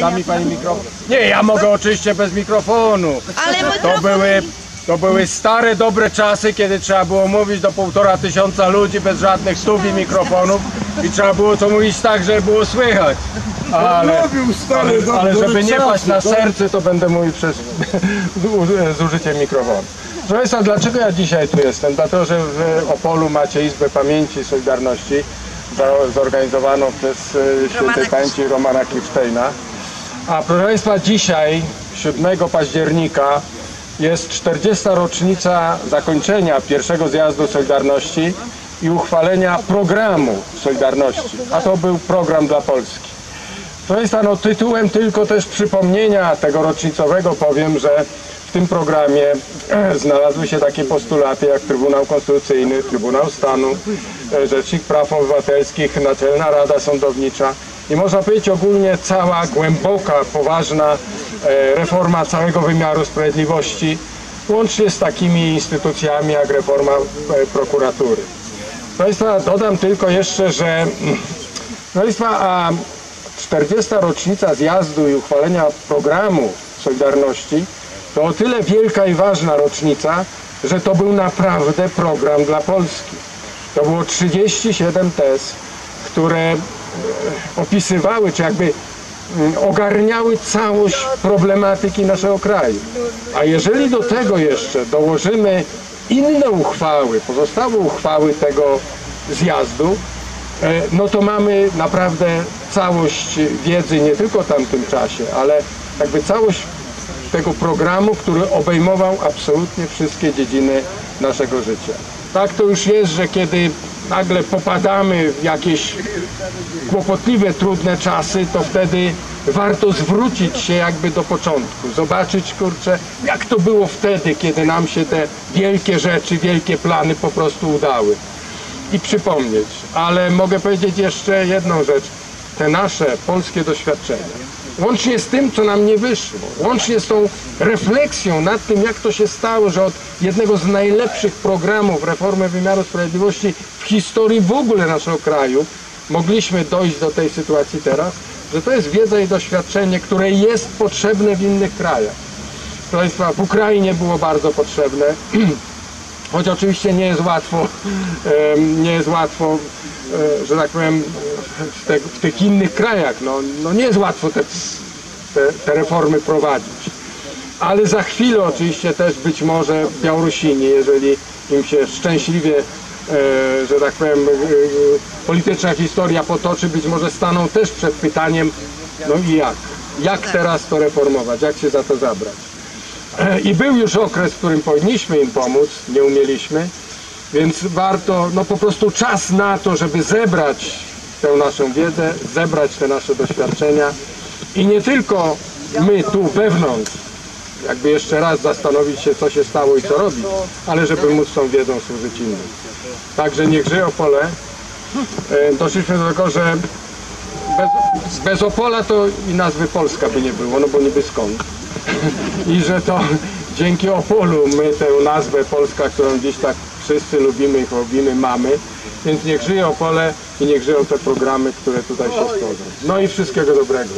Da mi pani mikrofon? Nie, ja mogę oczywiście bez mikrofonu. Ale To były, to były stare, dobre czasy, kiedy trzeba było mówić do półtora tysiąca ludzi bez żadnych stów i mikrofonów i trzeba było to mówić tak, żeby było słychać. Ale, stary, ale, ale żeby nie paść na serce, to będę mówił przez z- użyciem mikrofonu. Proszę Państwa, dlaczego ja dzisiaj tu jestem? Dlatego, że w Opolu macie Izbę Pamięci i Solidarności zorganizowaną przez e, świętej pamięci Romana Kirsteina. A proszę Państwa, dzisiaj, 7 października, jest 40. rocznica zakończenia pierwszego zjazdu Solidarności i uchwalenia programu Solidarności. A to był program dla Polski. Proszę Państwa, no tytułem tylko też przypomnienia tego rocznicowego powiem, że w tym programie znalazły się takie postulaty jak Trybunał Konstytucyjny, Trybunał Stanu, e, Rzecznik Praw Obywatelskich, Naczelna Rada Sądownicza i można powiedzieć ogólnie cała głęboka, poważna e, reforma całego wymiaru sprawiedliwości, łącznie z takimi instytucjami jak reforma e, prokuratury. Państwa, dodam tylko jeszcze, że mm, Państwa, a 40. rocznica zjazdu i uchwalenia programu Solidarności to o tyle wielka i ważna rocznica, że to był naprawdę program dla Polski. To było 37 tez, które e, opisywały, czy jakby mm, ogarniały całość problematyki naszego kraju. A jeżeli do tego jeszcze dołożymy inne uchwały, pozostałe uchwały tego zjazdu, E, no to mamy naprawdę całość wiedzy nie tylko w tamtym czasie, ale jakby całość tego programu, który obejmował absolutnie wszystkie dziedziny naszego życia. Tak to już jest, że kiedy nagle popadamy w jakieś kłopotliwe, trudne czasy, to wtedy warto zwrócić się jakby do początku, zobaczyć, kurczę, jak to było wtedy, kiedy nam się te wielkie rzeczy, wielkie plany po prostu udały i przypomnieć. Ale mogę powiedzieć jeszcze jedną rzecz. Te nasze polskie doświadczenia, łącznie z tym, co nam nie wyszło, łącznie z tą refleksją nad tym, jak to się stało, że od jednego z najlepszych programów reformy wymiaru sprawiedliwości w historii w ogóle naszego kraju mogliśmy dojść do tej sytuacji teraz, że to jest wiedza i doświadczenie, które jest potrzebne w innych krajach. Proszę Państwa, w Ukrainie było bardzo potrzebne. Choć oczywiście nie jest łatwo, nie jest łatwo, e, że tak powiem, te, w tych innych krajach, no, no nie jest łatwo te, te, te reformy prowadzić. Ale za chwilę oczywiście też być może Białorusini, jeżeli im się szczęśliwie, e, że tak powiem, e, polityczna historia potoczy, być może staną też przed pytaniem, no i jak? Jak teraz to reformować? Jak się za to zabrać? I był już okres, w którym powinniśmy im pomóc, nie umieliśmy, więc warto, no po prostu czas na to, żeby zebrać tę naszą wiedzę, zebrać te nasze doświadczenia i nie tylko my tu wewnątrz, jakby jeszcze raz zastanowić się, co się stało i co robić, ale żeby móc tą wiedzą służyć innym. Także niech żyje Opole. E, Doszliśmy do tego, że bez, bez Opola to i nazwy Polska by nie było, no bo niby skąd i że to dzięki Opolu my tę nazwę Polska, którą gdzieś tak wszyscy lubimy i chłopimy, mamy. Więc niech żyje Opole i niech żyją te programy, które tutaj się stworzą. No i wszystkiego dobrego.